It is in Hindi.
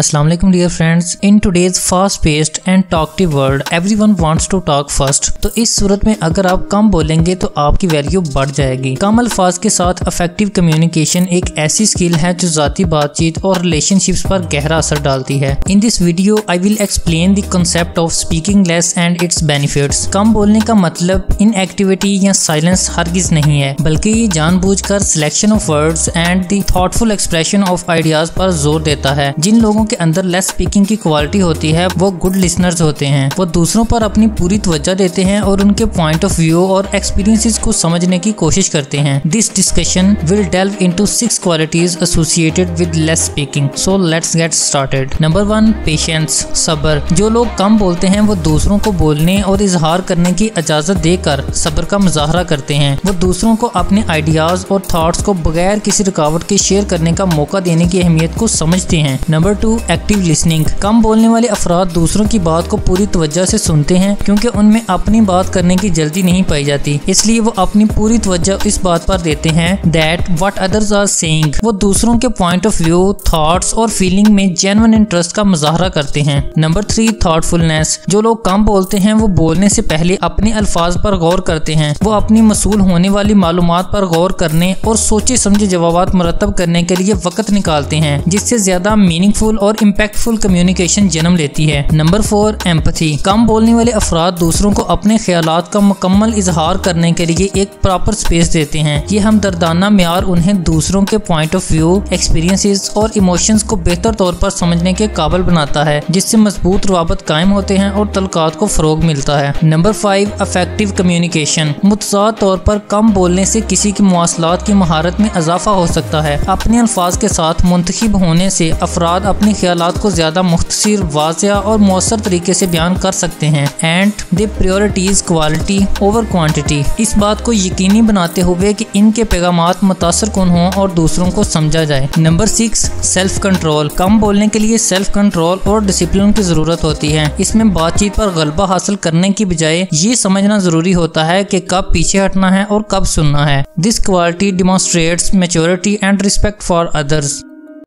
Assalamu alaikum dear friends. In today's fast-paced and talkative world, everyone wants to talk first. तो इस सूरत में अगर आप कम बोलेंगे तो आपकी वैल्यू बढ़ जाएगी कम अल्फाज के साथ इफ़ेक्टिव कम्युनिकेशन एक ऐसी स्किल है जो जाती बातचीत और रिलेशनशिप्स पर गहरा असर डालती है in this video I will explain the concept of speaking less and its benefits कम बोलने का मतलब इन एक्टिविटी या साइलेंस हरगिज नहीं है बल्कि ये जानबूझकर selection of words and the thoughtful expression of ideas पर ज़ोर देता है जिन लोगों के अंदर लेस स्पीकिंग की क्वालिटी होती है, वो गुड लिसनर्स होते हैं। वो दूसरों पर अपनी पूरी तवज्जो देते हैं और उनके पॉइंट ऑफ़ व्यू और एक्सपीरियंसेस को समझने की कोशिश करते हैं। This discussion will delve into six qualities associated with less speaking so let's get started number one patience सबर जो लोग कम बोलते हैं, वो दूसरों को बोलने और इजहार करने की इजाज़त देकर सबर का मुजाहरा करते हैं। वो दूसरों को अपने आइडियाज़ और थॉट्स को बगैर किसी रुकावट के शेयर करने का मौका देने की अहमियत को समझते हैं। नंबर टू एक्टिव लिसनिंग कम बोलने वाले अफराद दूसरों की बात को पूरी तवज्जो से सुनते हैं, क्योंकि उनमें अपनी बात करने की जल्दी नहीं पाई जाती। इसलिए वो अपनी पूरी तवज्जो इस बात पर देते हैं that what others are saying वो दूसरों के पॉइंट ऑफ़ व्यू थॉट्स और फीलिंग में जेनवन इंटरेस्ट का मुजाहरा करते हैं। नंबर थ्री थॉटफुलनेस जो लोग कम बोलते हैं, वो बोलने से पहले अपने अल्फाज पर गौर करते हैं। वो अपनी मसूल होने वाली मालूम पर गौर करने और सोचे समझे जवाब मरतब करने के लिए वक्त निकालते हैं, जिससे ज़्यादा मीनिंगफुल और इम्पैक्टफुल कम्युनिकेशन जन्म लेती है। नंबर फोर एम्पथी कम बोलने वाले अफराद दूसरों को अपने ख्याल का मुकम्मल इजहार करने के लिए एक प्रॉपर स्पेस देते हैं। ये हम दर्दाना म्यार उन्हें दूसरों के पॉइंट ऑफ़ व्यू एक्सपीरियंसेस और इमोशंस को बेहतर तौर पर समझने के काबिल बनाता है, जिससे मज़बूत रवाबत कायम होते हैं और तलकात को फरोग मिलता है। नंबर फाइव अफेक्टिव कम्युनिकेशन मुतजाद तौर पर कम बोलने से किसी की मवासलात की महारत में इजाफा हो सकता है। अपने अल्फाज के साथ मुंतखब होने से अफराद अपने ख्याल को ज़्यादा मुख्तर वाजिया और मौसर तरीके से बयान कर सकते हैं। And they priorities quality over quantity इस बात को यकीनी बनाते हुए कि इनके पैगाम मुतासर कौन हों और दूसरों को समझा जाए। नंबर सिक्स सेल्फ कंट्रोल कम बोलने के लिए सेल्फ कंट्रोल और डिसिप्लिन की ज़रूरत होती है। इसमें बातचीत पर गलबा हासिल करने की बजाय ये समझना ज़रूरी होता है कि कब पीछे हटना है और कब सुनना है। This quality demonstrates maturity and respect for others